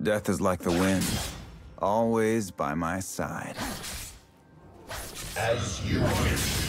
Death is like the wind, always by my side. As you wish.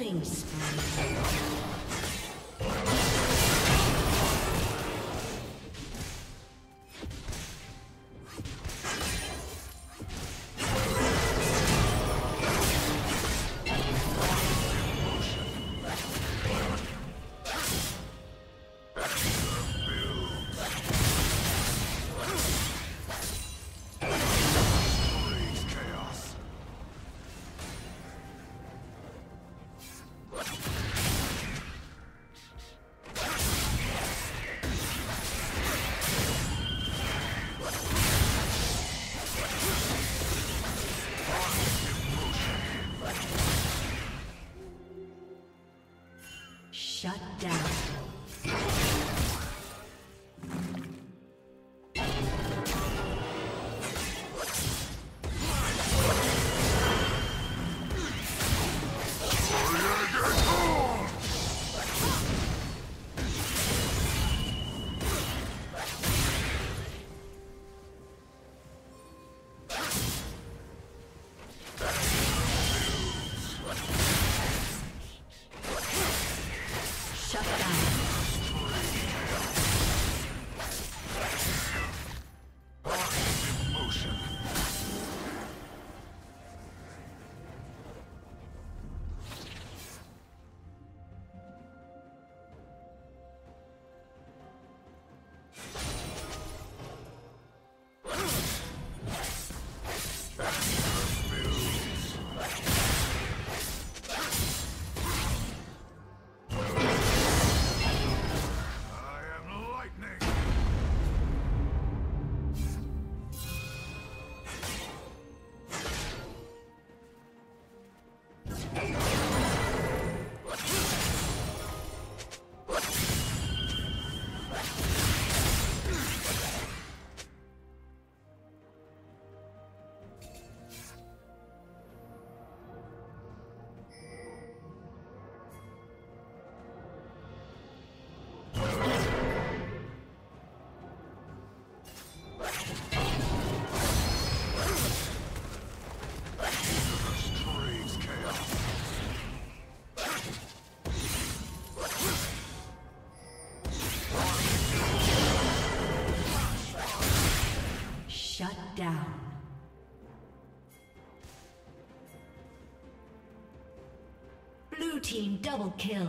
Killing Team double kill.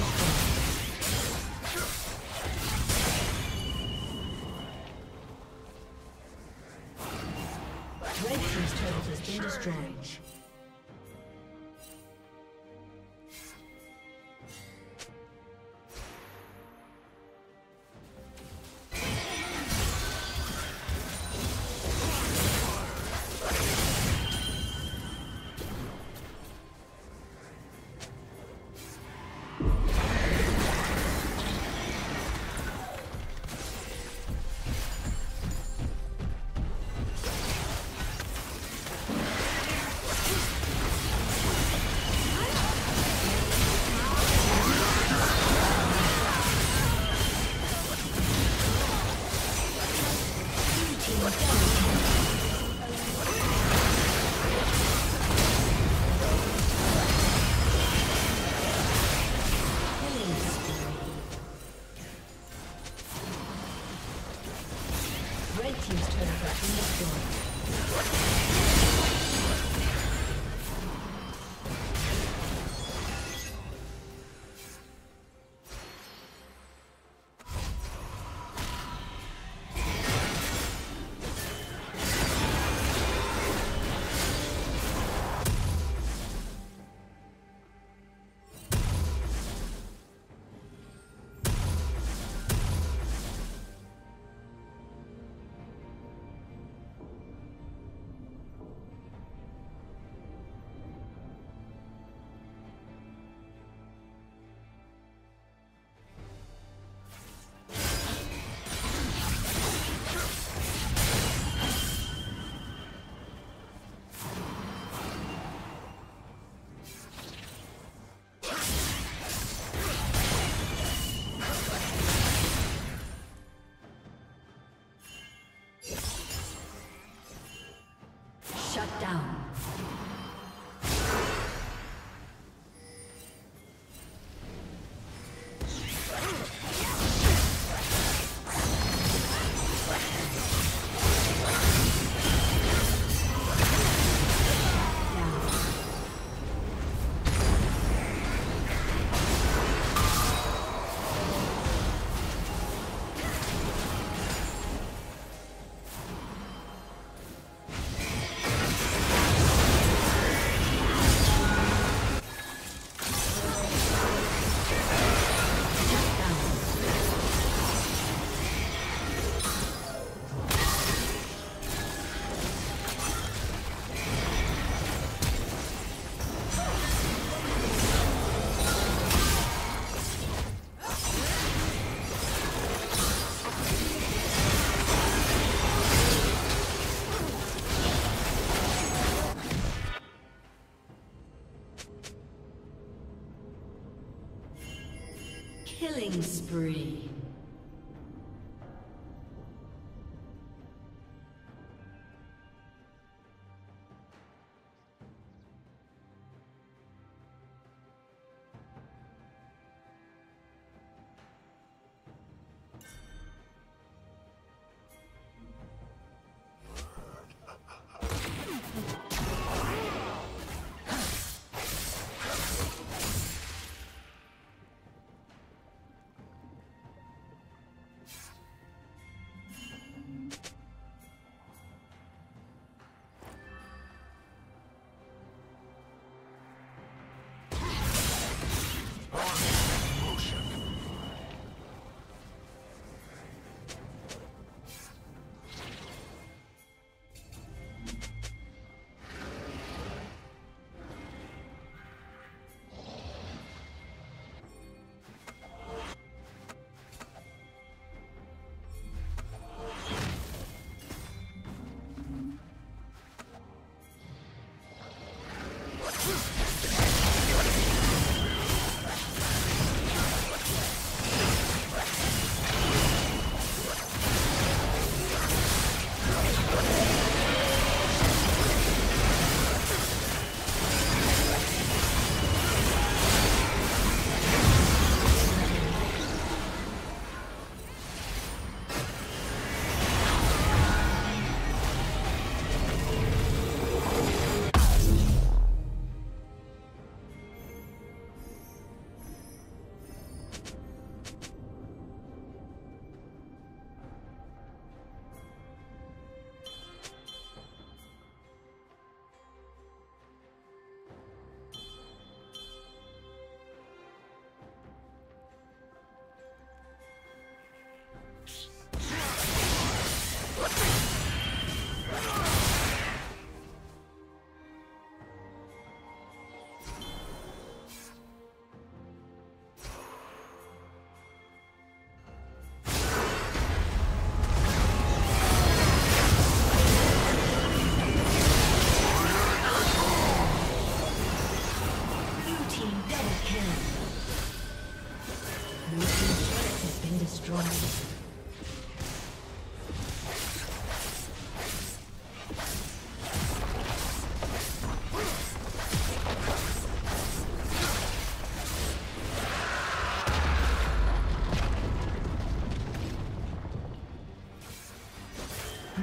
Shut down. Killing spree.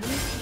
A